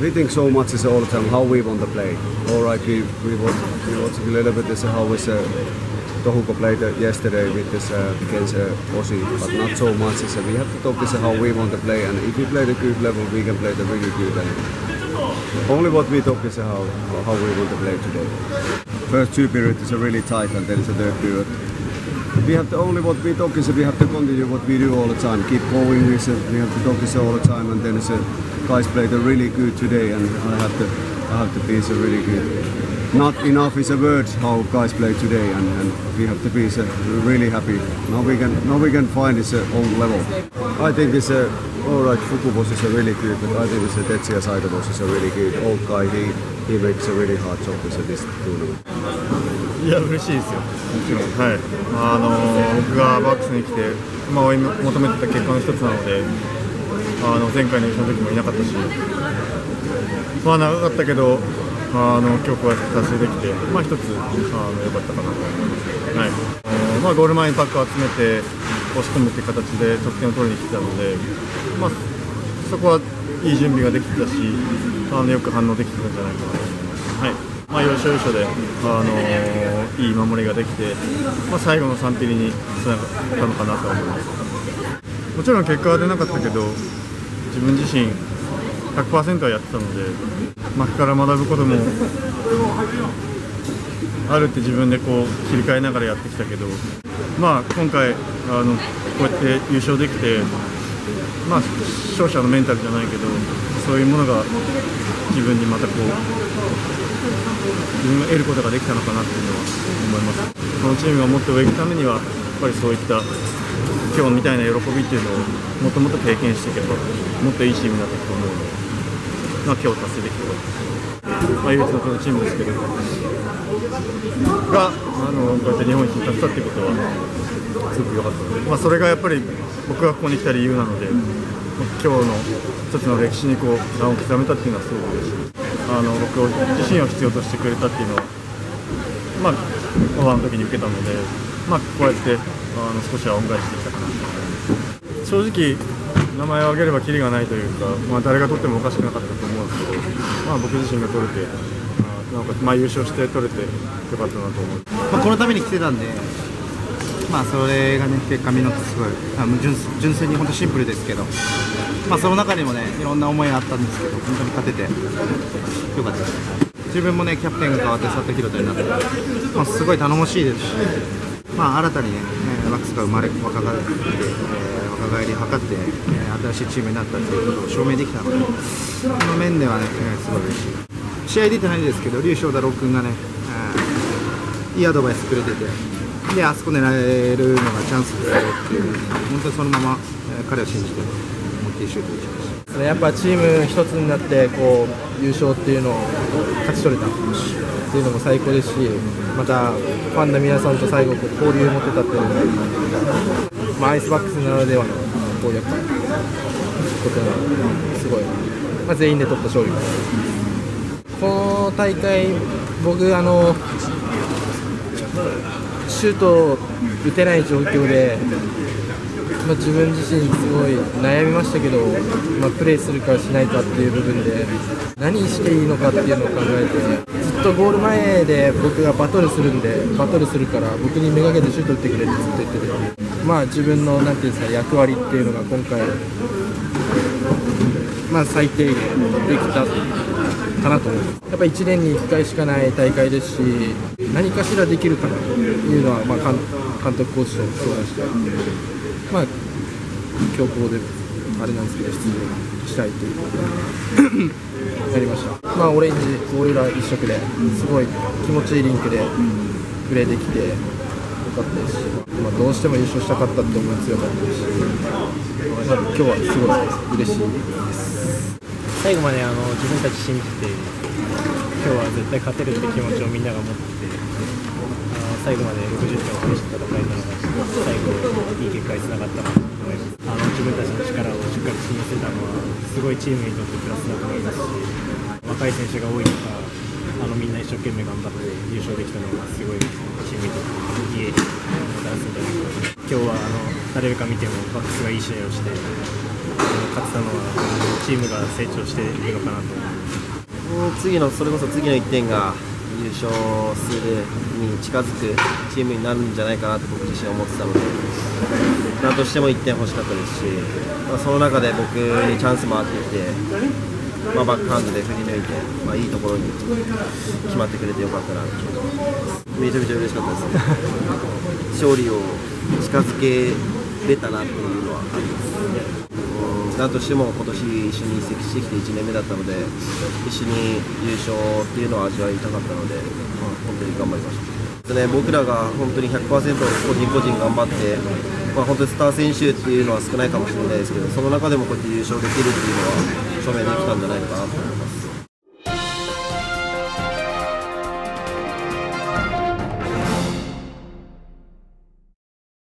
we think so much is all the time how we want to play. All right, we we want we want a little bit this how was uh, Tohuko played uh, yesterday with this uh, against uh, but not so much. Is, uh, we have to talk this how we want to play, and if we play the good level, we can play the really good. level. only what we talk is how how we want to play today. First two periods is really tight, and then it's a third period. We have to only what we talk is we have to continue what we do all the time. Keep going We it. We have to talk this all the time, and then it's a guys played a really good today, and I have to I have to be so really good. Not enough is a word how guys play today, and, and we have to be so really happy. Now we can now we can find this uh, own level. I think this uh, all right. Fukubos is a really good, but I think this uh, Tetsuya Saitobos is a really good old guy. He he makes a really hard job this tournament. いや嬉しいですよ、もちろん、はい、あの僕がバックスに来て、まあ、追い求めてた結果の一つなので、あの前回の優勝の時もいなかったし、まあ、長かったけど、あの今日こうやって達成できて、まあ、一つあの良かったかなと思います。はいあのまあ、ゴール前にパックを集めて、押し込むっていう形で得点を取りに来てたので、まあ、そこはいい準備ができてたし、あのよく反応できてたんじゃないかなと思います。はいまあ、要所要所で、あのいい守りができて、まあ、最後の3ピリにつながったのかなと思います。もちろん結果は出なかったけど自分自身100%はやってたので負けから学ぶこともあるって自分でこう切り替えながらやってきたけど、まあ、今回あのこうやって優勝できて、まあ、勝者のメンタルじゃないけどそういうものが自分にまたこう自分が得ることができたのかなっていうのは思いますこのチームがもっと上行くためにはやっぱりそういった今日みたいな喜びっていうのをもっともっと経験していけばもっといいチームになっていくと思うので、まあ、今日達成できてよかったです、まあ、唯一のこのチームですけどがあのこうやって日本一に立ったっていうことはすごく良かったので、まあ、それがやっぱり僕がここに来た理由なので。今日の一つの歴史にこう名を刻めたっていうのはすごく嬉しいあの僕自身を必要としてくれたっていうのは、まあ、オファーの時に受けたので、まあ、こうやってあの少しは恩返しできたかなと思います正直、名前を挙げればきりがないというか、まあ、誰が取ってもおかしくなかったと思うんですけど、まあ、僕自身が取れて、まあ、なんかまあ優勝して取れてよかったなと思う。まあ、このために来てたんで、まあ、それがね、結果実ってすごい、あ純純粋に本当シンプルですけど、まあ、その中にもね、いろんな思いがあったんですけど、本当に勝てて、よかったです。自分もね、キャプテンが変わって、佐藤宏斗になって、まあ、すごい頼もしいですし、まあ、新たにね、えーワックスが生まれ、若返り、えー若返りを図って、えー新しいチームになったということを証明できたので、その面ではね、すごい嬉しい。試合出てないですけど、龍翔太郎君がね、えーいいアドバイスくれてて、で、あそこ狙えるのがチャンスですよっていう、本当にそのまま、えー彼を信じて、思いっきりシュート打ちました。やっぱチーム一つになってこう優勝っていうのを勝ち取れたっていうのも最高ですしまたファンの皆さんと最後こう交流を持ってたっていうのも、まあ、アイスバックスならではのこうやっぱことがすごい、まあ、全員で取った勝利この大会僕あのシュートを打てない状況でまあ、自分自身すごい悩みましたけど、まあ、プレーするかしないかっていう部分で何していいのかっていうのを考えてずっとゴール前で僕がバトルするんでバトルするから僕にめがけてシュート打ってくれってずっと言っててまあ自分のなていうんですか役割っていうのが今回まあ最低限できたかなと思いますやっぱり1年に1回しかない大会ですし何かしらできるかなというのは、まあ、監督コーチと相談してまあ強行であれなんですけど出場したいということでやりました。まあオレンジオーロラ一色ですごい気持ちいいリンクでプレーできてよかったですし、まあ、どうしても優勝したかったって思いが強かったですし、まあ、今日はすごい嬉しいです。最後まであの自分たち信じて今日は絶対勝てるって気持ちをみんなが持っててあの最後まで60点を返して戦えたのが最後いい結果につながったなと思いますあの自分たちの力をしっかり示せたのはすごいチームにとってプラスだと思いますし若い選手が多い中あのみんな一生懸命頑張って優勝できたのはすごいチームにとっていい影響をもたらすんじゃないかなと今日はあの誰か見てもバックスがいい試合をしてあの勝てたのはチームが成長しているのかなと思います。次のそれこそ次の1点が優勝するに近づくチームになるんじゃないかなと僕自身思ってたので、なんとしても1点欲しかったですし、まあ、その中で僕にチャンス回ってきて、まあ、バックハンドで振り抜いて、まあ、いいところに決まってくれてよかったなとめちゃめちゃ嬉しかったです。勝利を近づけれたなっていうのはあります。なんとしても今年一緒に移籍してきて1年目だったので一緒に優勝っていうのを味わいたかったので、まあ、本当に頑張りました。ね、僕らが本当に100%個人個人頑張って、まあ、本当にスター選手っていうのは少ないかもしれないですけどその中でもこうやって優勝できるっていうのは証明できたんじゃないかなと思います。